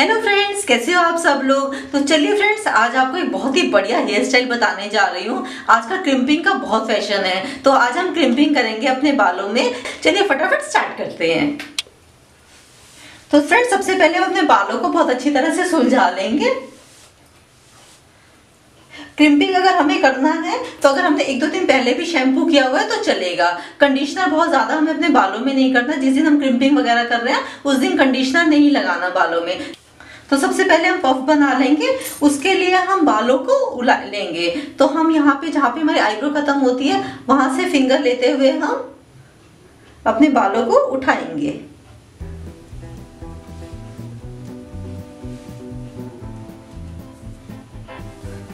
Hello friends कैसे हो आप सब लोग? तो चलिए फ्रेंड्स आज आपको एक बहुत ही बढ़िया हेयर स्टाइल बताने जा रही हूँ। आजकल क्रिम्पिंग का बहुत फ़ैशन है। तो आज हम क्रिम्पिंग करेंगे अपने बालों में। चलिए फटाफट स्टार्ट करते हैं। तो फ्रेंड्स सबसे पहले हम अपने बालों को बहुत अच्छी तरह से सुलझा लेंगे। क्रिम्पिंग अगर हमें करना है तो अगर हमने एक दो दिन पहले भी शैम्पू किया हुआ है तो चलेगा। कंडीशनर बहुत ज़्यादा हमें अपने बालों में नहीं करना। जिस दिन हम क्रिम्पिंग वगैरह कर रहे हैं, उस दिन कंडीशनर नहीं लगाना बालों में। तो सबसे पहले हम पफ बना लेंगे उसके लिए हम बालों को उला लेंगे। तो हम यहाँ पे जहाँ पे हमारी आईब्रो खत्म होती है वहाँ से फिंगर लेते हुए हम अपने बालों को उठाएँगे।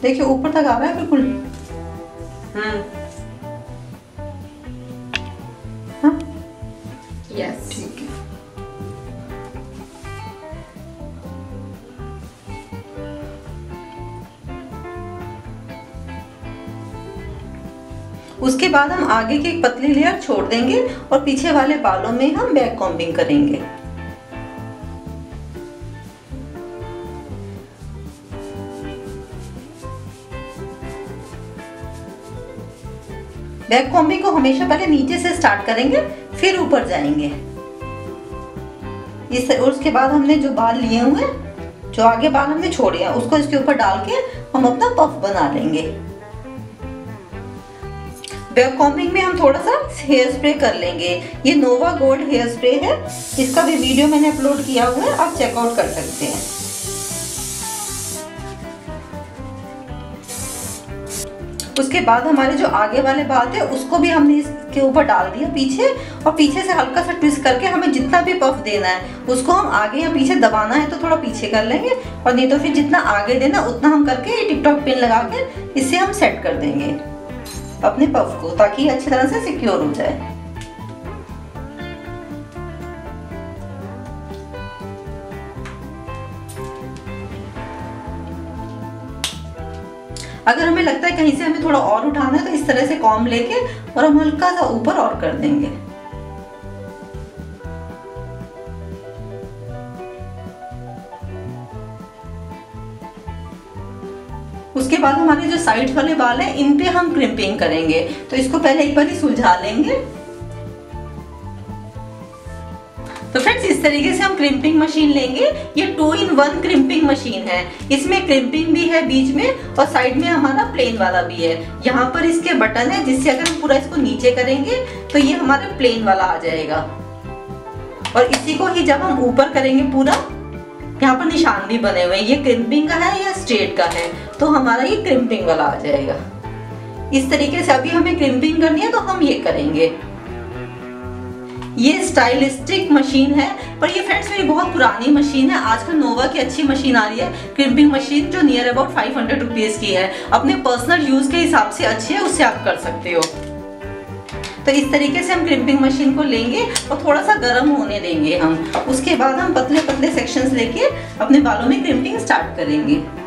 देखिए ऊपर तक आ रहा है बिल्कुल? हम्म। हाँ? यस ठीक है। उसके बाद हम आगे की एक पतली लेयर छोड़ देंगे और पीछे वाले बालों में हम बैक कॉम्बिंग करेंगे। बैक कॉम्बिंग को हमेशा पहले नीचे से स्टार्ट करेंगे, फिर ऊपर जाएँगे। इस और उसके बाद हमने जो बाल लिए हुए जो आगे बाल हमने छोड़े हैं, उसको इसके ऊपर डाल के हम अपना पफ बना लेंगे। कॉम्बिंग में हम थोड़ा सा हेयर स्प्रे कर लेंगे। ये नोवा गोल्ड हेयर स्प्रे है। इसका भी वीडियो मैंने अपलोड किया हुआ है। आप चेकआउट कर सकते हैं। उसके बाद हमारे जो आगे वाले बाल थे उसको भी हमने इसके ऊपर डाल दिया पीछे। और पीछे से हल्का सा ट्विस्ट करके हमें जितना भी पफ देना है, उसको हम आगे या पीछे दबाना है तो थोड़ा पीछे कर लेंगे। और नहीं तो फिर जितना आगे देना, उतना हम करके टिकटॉक पिन लगा के इससे हम सेट कर देंगे। अपने पफ को, ताकि अच्छी तरह से सिक्योर हो जाए। अगर हमें लगता है कहीं से हमें थोड़ा और उठाना है तो इस तरह से कॉम लेके और हम हल्का सा ऊपर और कर देंगे। उसके बाद हमारे जो साइड वाले बाल हैं, इन पे हम क्रिम्पिंग करेंगे। तो इसको पहले एक बार ही सुलझा लेंगे। तो फ्रेंड्स इस तरीके से हम क्रिम्पिंग मशीन लेंगे। ये two in one crimping machine है। इसमें क्रिम्पिंग भी है बीच में और साइड में हमारा प्लेन वाला भी है। यहाँ पर इसके बटन है, जिससे अगर हम पूरा इसको नीचे करेंगे तो ये हमारा प्लेन वाला आ जाएगा। और इसी को ही जब हम ऊपर करेंगे पूरा, यहाँ पर निशान भी बने हुए हैं। ये क्रिम्पिंग का है या स्ट्रेट का है? तो हमारा ये क्रिम्पिंग वाला आ जाएगा। इस तरीके से अभी हमें क्रिम्पिंग करनी है तो हम ये करेंगे। ये स्टाइलिस्टिक मशीन है, पर ये फ्रेंड्स मेरी बहुत पुरानी मशीन है। आजकल नोवा की अच्छी मशीन आ रही है। क्रिम्पिंग मशीन जो near about five hundred rupees की है। अपने पर्सनल यूज़ के हिसाब से अच्छी है, उससे आप कर सकते हो। तो इस तरीके से हम क्रिम्पिंग मशीन को लेंगे और थोड़ा सा गर्म होने देंगे हम। उसके बाद हम पतले पतले सेक्शंस लेके अपने बालों में क्रिम्पिंग स्टार्ट करेंगे।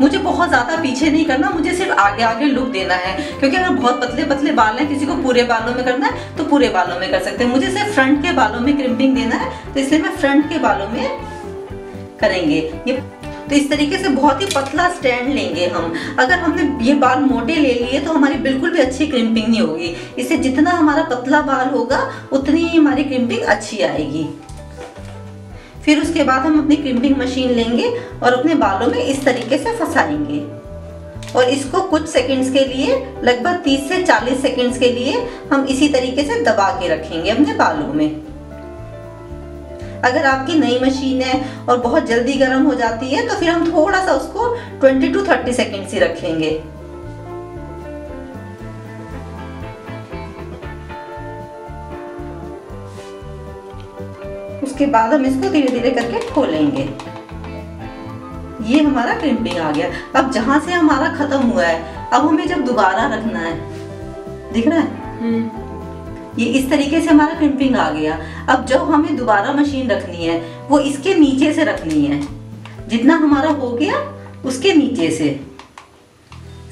मुझे बहुत ज़्यादा पीछे नहीं करना, मुझे सिर्फ़ आगे आगे लुक देना है। क्योंकि अगर बहुत पतले पतले बाल हैं, किसी को पूरे बालों में करना है तो पूरे बालों में कर सकते हैं। मुझे सिर्फ़ फ्रंट के बालों में क्रिम्पिंग देना है तो इसलिए मैं फ्रंट के बालों में करेंगे। ये तो इस तरीके से बहुत ही पतला स्टैंड लेंगे हम। अगर हमने ये बाल मोटे ले लिए तो हमारी बिल्कुल भी अच्छी क्रिम्पिंग नहीं होगी। इससे जितना हमारा पतला बाल होगा, उतनी ही हमारी क्रिम्पिंग अच्छी आएगी। फिर उसके बाद हम अपनी क्रिम्पिंग मशीन लेंगे और अपने बालों में इस तरीके से फंसाएँगे। और इसको कुछ सेकंड्स के लिए, लगभग 30 से 40 सेकंड्स के लिए हम इसी तरीके से दबा के रखेंगे अपने बालों में। अगर आपकी नई मशीन है और बहुत जल्दी गर्म हो जाती है तो फिर हम थोड़ा सा उसको 20 टू 30 सेकंड्स ही रखेंगे। उसके बाद हम इसको धीरे धीरे करके खोलेंगे। ये हमारा क्रिम्पिंग आ गया। अब जहाँ से हमारा खत्म हुआ है अब हमें जब दोबारा रखना है दिख रहा है? ये इस तरीके से हमारा क्रिम्पिंग आ गया। अब जब हमें दोबारा मशीन रखनी है वो इसके नीचे से रखनी है। जितना हमारा हो गया उसके नीचे से।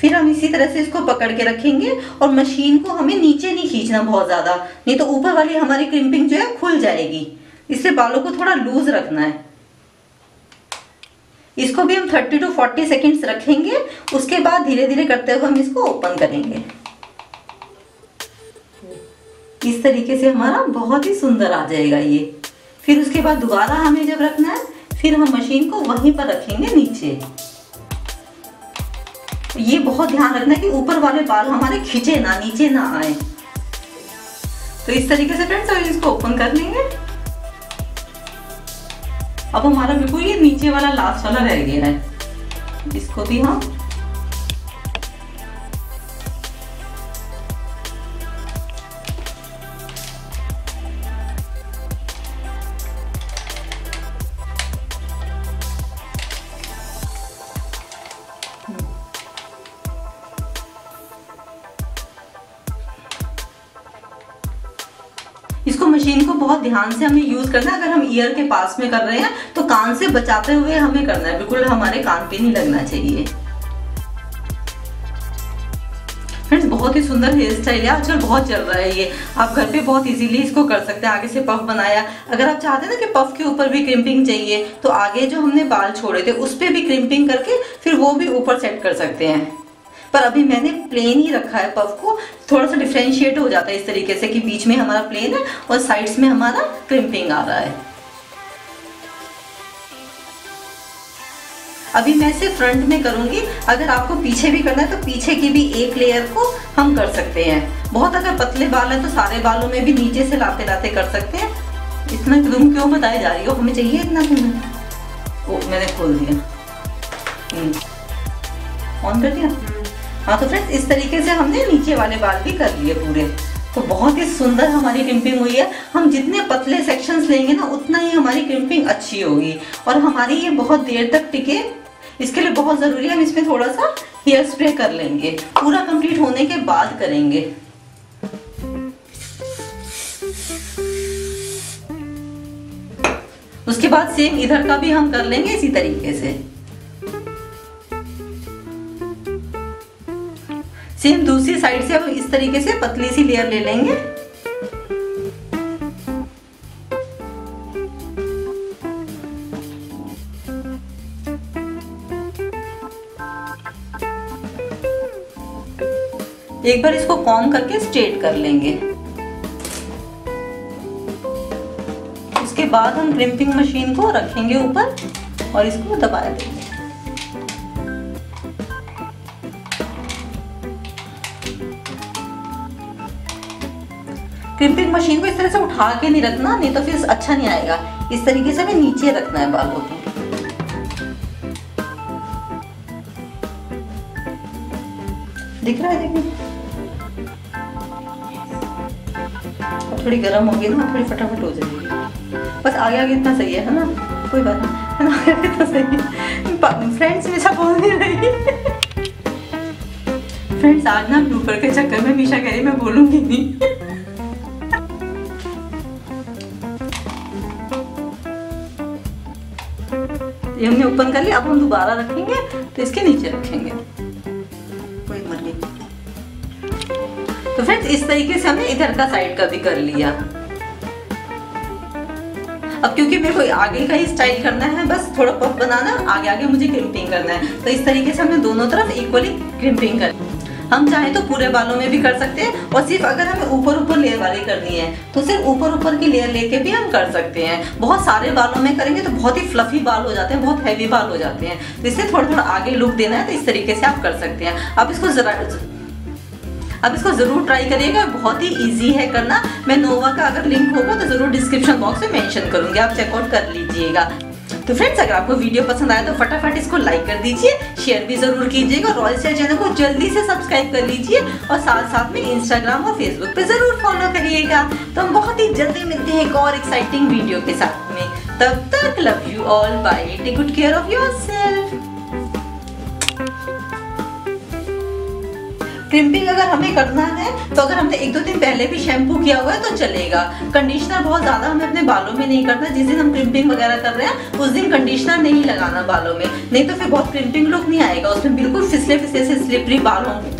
फिर हम इसी तरह से इसको पकड़ के रखेंगे और मशीन को हमें नीचे नहीं खींचना बहुत ज़्यादा नहीं तो ऊपर वाली हमारी क्रिम्पिंग जो है खुल जाएगी। इससे बालों को थोड़ा लूज रखना है। इसको भी हम 30 टू 40 सेकेंड्स रखेंगे, उसके बाद धीरे धीरे करते हुए हम इसको ओपन करेंगे। इस तरीके से हमारा बहुत ही सुंदर आ जाएगा ये। फिर उसके बाद दोबारा हमें जब रखना है, फिर हम मशीन को वहीं पर रखेंगे नीचे। ये बहुत ध्यान रखना है कि ऊपर वाले बाल हमारे खींचे ना, नीचे ना आए। तो इस तरीके से फ्रेंड्स इसको ओपन कर लेंगे। अब हमारा बिल्कुल ये नीचे वाला लास्ट वाला रह गया है। इसको भी हम इसको मशीन को बहुत ध्यान से हमें यूज़ करना है। अगर हम ईयर के पास में कर रहे हैं तो कान से बचाते हुए हमें करना है। बिल्कुल हमारे कान पे नहीं लगना चाहिए। फ्रेंड्स बहुत ही सुंदर हेयर स्टाइल है। आजकल बहुत चल रहा है ये। आप घर पे बहुत इजीली इसको कर सकते हैं। आगे से पफ बनाया। अगर आप चाहते हैं ना कि पफ के ऊपर भी क्रिम्पिंग चाहिए तो आगे जो हमने बाल छोड़े थे, उस पर भी क्रिम्पिंग करके फिर वो भी ऊपर सेट कर सकते हैं। पर अभी मैंने प्लेन ही रखा है पफ को। थोड़ा सा डिफ्रेंशिएट हो जाता है इस तरीके से कि बीच में हमारा प्लेन है और साइड्स में हमारा क्रिम्पिंग आ रहा है। अभी मैं सिर्फ़ फ्रंट में करूँगी। अगर आपको पीछे भी करना है तो पीछे की भी एक लेयर को हम कर सकते हैं। बहुत अगर पतले बाल हैं तो सारे बालों में भी नीचे से लाते लाते कर सकते हैं। इतना तुम क्यों बताए जा रही हो? हमें चाहिए इतना तुम्हें ओ, मैंने खोल दिया। ऑन हम्म। कर दिया? हाँ तो फ्रेंड्स इस तरीके से हमने नीचे वाले बाल भी कर लिए पूरे। तो बहुत ही सुंदर हमारी क्रिम्पिंग हुई है। हम जितने पतले सेक्शंस लेंगे ना, उतना ही हमारी क्रिम्पिंग अच्छी होगी। और हमारी ये बहुत देर तक टिके, इसके लिए बहुत ज़रूरी है, हम इसमें थोड़ा सा हेयर स्प्रे कर लेंगे। पूरा कंप्लीट होने के बाद करेंगे। उसके बाद सेम इधर का भी हम कर लेंगे इसी तरीके से। सेम दूसरी साइड से हम इस तरीके से पतली सी लेयर ले लेंगे। एक बार इसको कॉम करके स्ट्रेट कर लेंगे। उसके बाद हम क्रिम्पिंग मशीन को रखेंगे ऊपर और इसको दबा देंगे। क्रिम्पिंग मशीन को इस तरह से उठा के नहीं रखना, नहीं तो फिर अच्छा नहीं आएगा। इस तरीके से हमें नीचे रखना है बालों को दिख रहा है देखिए थोड़ी गर्म होगी ना, थोड़ी फटाफट हो जाएगी। बस आगे आगे इतना सही है है ना? कोई बात नहीं, है ना? आगे इतना सही फ्रेंड्स हमेशा बोल नहीं रही। फ्रेंड्स आज ना ब्लूपर के चक्कर में मीशा कह रही मैं बोलूँगी नहीं। ये हमने ओपन कर लिया, अब हम दोबारा रखेंगे तो इसके नीचे रखेंगे। कोई तो फ्रेंड्स इस तरीके से हमने इधर का साइड का भी कर लिया। अब क्योंकि मेरे को आगे का ही स्टाइल करना है, बस थोड़ा पफ बनाना आगे आगे मुझे क्रिम्पिंग करना है। तो इस तरीके से हमने दोनों तरफ़ इक्वली क्रिम्पिंग करनी हम चाहे तो पूरे बालों में भी कर सकते हैं और सिर्फ़ अगर हमें ऊपर ऊपर लेयर वाली करनी है तो सिर्फ़ ऊपर ऊपर की लेयर लेके भी हम कर सकते हैं। बहुत सारे बालों में करेंगे तो बहुत ही फ्लफी बाल हो जाते हैं, बहुत हैवी बाल हो जाते हैं। तो इससे थोड़ा थोड़ा आगे लुक देना है तो इस तरीके से आप कर सकते हैं। अब इसको जरा, अब इसको ज़रूर ट्राई करिएगा, बहुत ही इजी है करना। मैं नोवा का अगर लिंक होगा तो ज़रूर डिस्क्रिप्शन बॉक्स में मेंशन करूँगी। आप चेकआउट कर लीजिएगा। तो फ्रेंड्स अगर आपको वीडियो पसंद आया तो फटाफट इसको लाइक कर दीजिए शेयर भी ज़रूर कीजिएगा रॉयल चैनल को जल्दी से सब्सक्राइब कर लीजिए और साथ साथ में इंस्टाग्राम और फेसबुक पे ज़रूर फॉलो करिएगा। तो हम बहुत ही जल्दी मिलते हैं एक और एक्साइटिंग वीडियो के साथ में। तब तक love you all bye take good care of yourself crimping अगर हमें करना है तो अगर हमने एक दो दिन पहले भी शैम्पू किया हुआ है तो चलेगा। कंडीशनर बहुत ज़्यादा हमें अपने बालों में नहीं करना। जिस दिन हम क्रिम्पिंग वगैरह कर रहे हैं, उस दिन कंडीशनर नहीं लगाना बालों में। नहीं तो फिर बहुत क्रिम्पिंग लुक नहीं आएगा। उसमें बिल्कुल फिसले फिसले से स्लिपरी बाल होंगे।